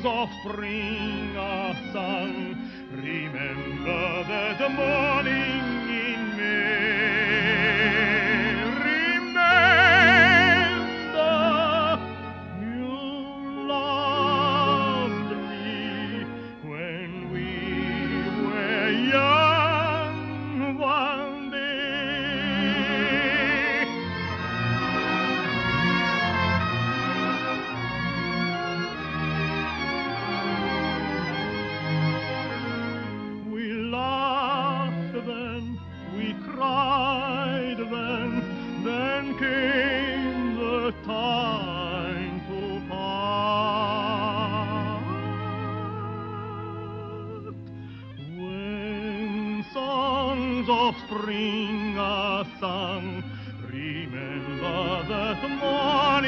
songs offering are sung. Remember that the morning came the time to part. When songs of spring are sung, remember that morning.